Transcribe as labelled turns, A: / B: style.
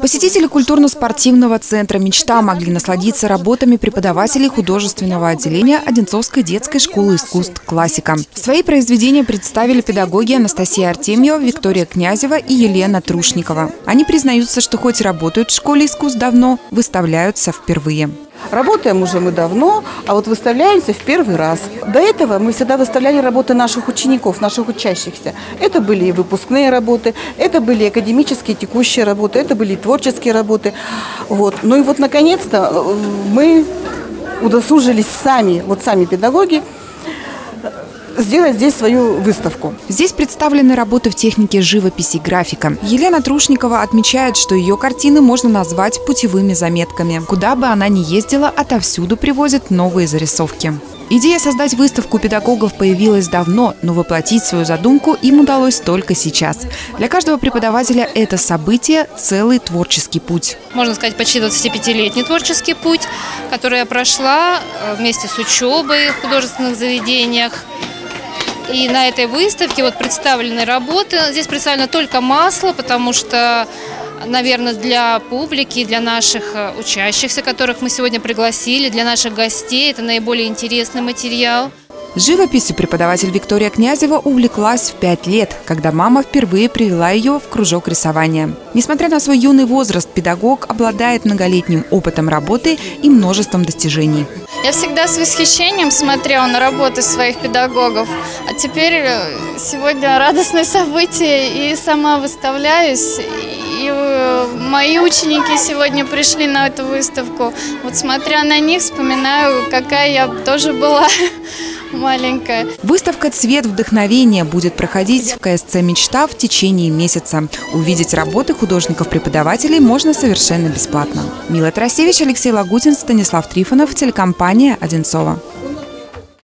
A: Посетители культурно-спортивного центра «Мечта» могли насладиться работами преподавателей художественного отделения Одинцовской детской школы искусств «Классика». Свои произведения представили педагоги Анастасия Артемьева, Виктория Князева и Елена Трушникова. Они признаются, что хоть работают в школе искусств давно, выставляются впервые.
B: Работаем уже мы давно, а вот выставляемся в первый раз. До этого мы всегда выставляли работы наших учеников, наших учащихся. Это были и выпускные работы, это были академические текущие работы, это были и творческие работы. Вот. Ну и вот наконец-то э, мы удосужились сами, вот сами педагоги, сделать здесь свою выставку.
A: Здесь представлены работы в технике живописи и графика. Елена Трушникова отмечает, что ее картины можно назвать путевыми заметками. Куда бы она ни ездила, отовсюду привозят новые зарисовки. Идея создать выставку педагогов появилась давно, но воплотить свою задумку им удалось только сейчас. Для каждого преподавателя это событие – целый творческий путь.
C: Можно сказать, почти 25-летний творческий путь, который я прошла э, вместе с учебой в художественных заведениях – и на этой выставке вот представлены работы. Здесь представлено только масло, потому что, наверное, для публики, для наших э, учащихся, которых мы сегодня пригласили, для наших гостей это наиболее интересный материал.
A: Живописью преподаватель Виктория Князева увлеклась в пять лет, когда мама впервые привела ее в кружок рисования. Несмотря на свой юный возраст, педагог обладает многолетним опытом работы и множеством достижений.
D: Я всегда с восхищением смотрела на работы своих педагогов, а теперь э, сегодня радостное событие и сама выставляюсь. И э, мои ученики сегодня пришли на эту выставку. Вот смотря на них, вспоминаю, какая я тоже была маленькая.
A: Выставка «Цвет вдохновения» будет проходить в КСЦ «Мечта» в течение месяца. Увидеть работы художников-преподавателей можно совершенно бесплатно. Мила Тарасевич, Алексей Лагутин, Станислав Трифонов, телекомпания «Одинцова».